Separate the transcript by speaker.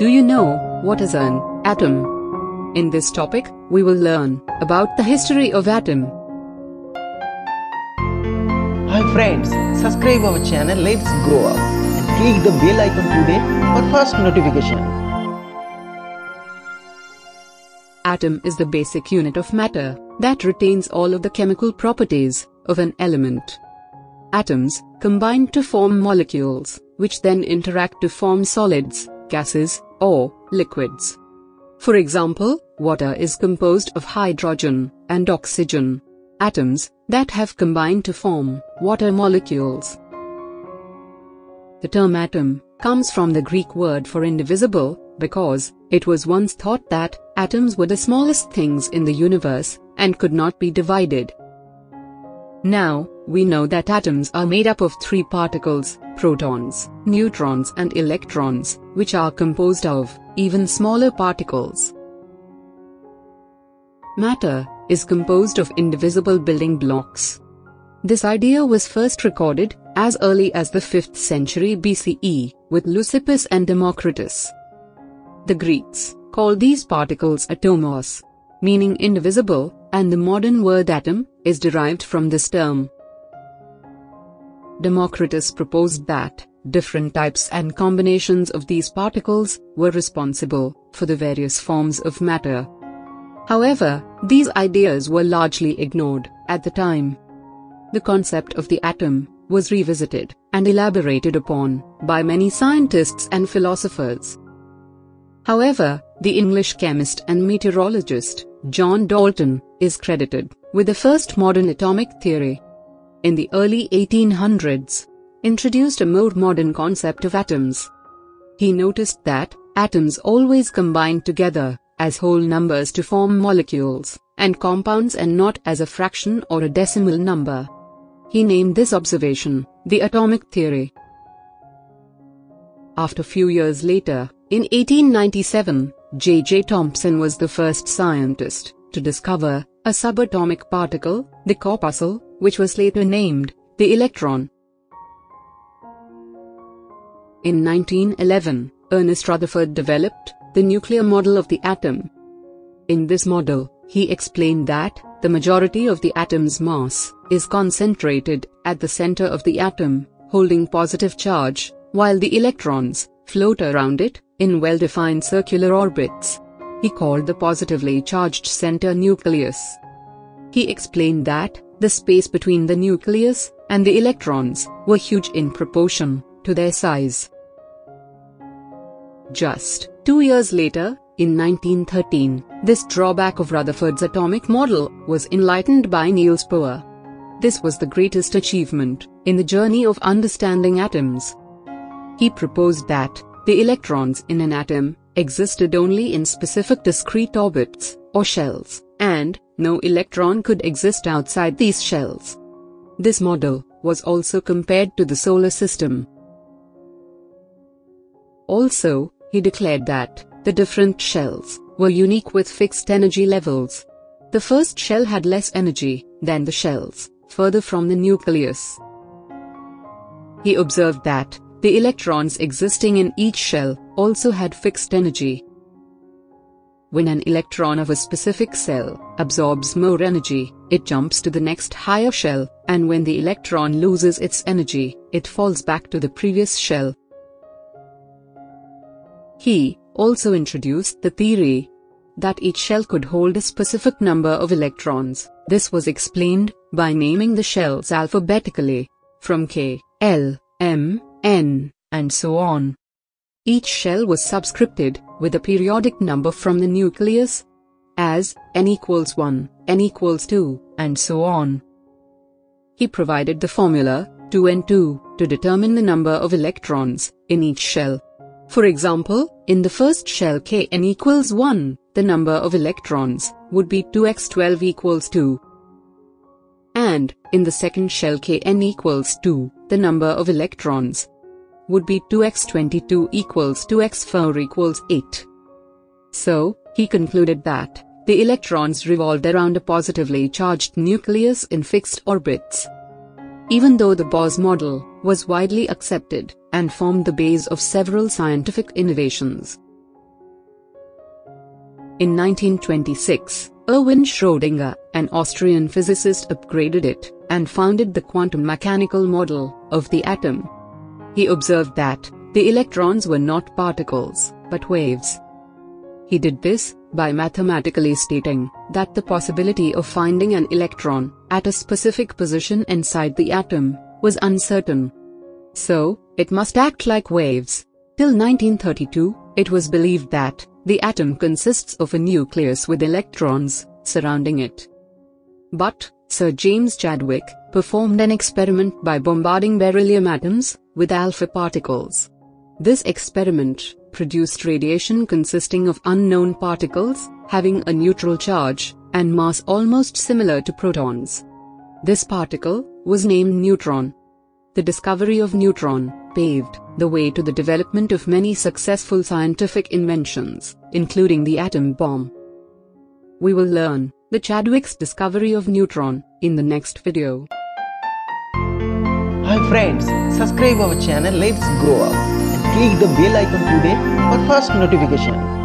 Speaker 1: Do you know what is an atom? In this topic, we will learn about the history of atom.
Speaker 2: Hi friends, subscribe our channel Let's Grow Up and click the bell icon today for first notification.
Speaker 1: Atom is the basic unit of matter that retains all of the chemical properties of an element. Atoms combine to form molecules, which then interact to form solids, gases, or liquids. For example, water is composed of hydrogen and oxygen, atoms that have combined to form water molecules. The term atom comes from the Greek word for indivisible because it was once thought that atoms were the smallest things in the universe and could not be divided. Now, we know that atoms are made up of three particles, protons, neutrons and electrons, which are composed of even smaller particles. Matter is composed of indivisible building blocks. This idea was first recorded as early as the 5th century BCE with Leucippus and Democritus. The Greeks called these particles atomos, meaning indivisible, and the modern word atom is derived from this term. Democritus proposed that different types and combinations of these particles were responsible for the various forms of matter. However, these ideas were largely ignored at the time. The concept of the atom was revisited and elaborated upon by many scientists and philosophers. However, the English chemist and meteorologist John Dalton is credited with the first modern atomic theory. In the early 1800s, introduced a more modern concept of atoms. He noticed that atoms always combine together as whole numbers to form molecules and compounds and not as a fraction or a decimal number. He named this observation the atomic theory. After a few years later, in 1897, J.J. Thomson was the first scientist to discover a subatomic particle, the corpuscle, which was later named the electron. In 1911, Ernest Rutherford developed the nuclear model of the atom. In this model, he explained that the majority of the atom's mass is concentrated at the center of the atom, holding positive charge, while the electrons float around it in well-defined circular orbits. He called the positively charged center nucleus. He explained that the space between the nucleus and the electrons were huge in proportion to their size. Just two years later, in 1913, this drawback of Rutherford's atomic model was enlightened by Niels Bohr. This was the greatest achievement in the journey of understanding atoms. He proposed that the electrons in an atom existed only in specific discrete orbits, or shells, and no electron could exist outside these shells. This model was also compared to the solar system. Also, he declared that the different shells were unique with fixed energy levels. The first shell had less energy than the shells further from the nucleus. He observed that the electrons existing in each shell also had fixed energy. When an electron of a specific shell absorbs more energy, it jumps to the next higher shell, and when the electron loses its energy, it falls back to the previous shell. He also introduced the theory that each shell could hold a specific number of electrons. This was explained by naming the shells alphabetically from K, L, M, N, and so on. Each shell was subscripted with a periodic number from the nucleus as n equals 1, n equals 2, and so on. He provided the formula 2n2 to determine the number of electrons in each shell. For example, in the first shell Kn equals 1, the number of electrons would be 2x12 equals 2. And, in the second shell Kn equals 2, the number of electrons would be 2x22 equals 2x4 equals 8. So, he concluded that the electrons revolved around a positively charged nucleus in fixed orbits. Even though the Bohr's model was widely accepted and formed the base of several scientific innovations. In 1926, Erwin Schrödinger, an Austrian physicist upgraded it and founded the quantum mechanical model of the atom. He observed that the electrons were not particles, but waves. He did this by mathematically stating that the possibility of finding an electron at a specific position inside the atom was uncertain. So, it must act like waves. Till 1932, it was believed that the atom consists of a nucleus with electrons surrounding it. But, Sir James Chadwick performed an experiment by bombarding beryllium atoms with alpha particles. This experiment produced radiation consisting of unknown particles, having a neutral charge, and mass almost similar to protons. This particle was named neutron. The discovery of neutron paved the way to the development of many successful scientific inventions, including the atom bomb. We will learn the Chadwick's discovery of neutron in the next video.
Speaker 2: Hi friends, subscribe our channel Let's Grow Up and click the bell icon today for fast notification.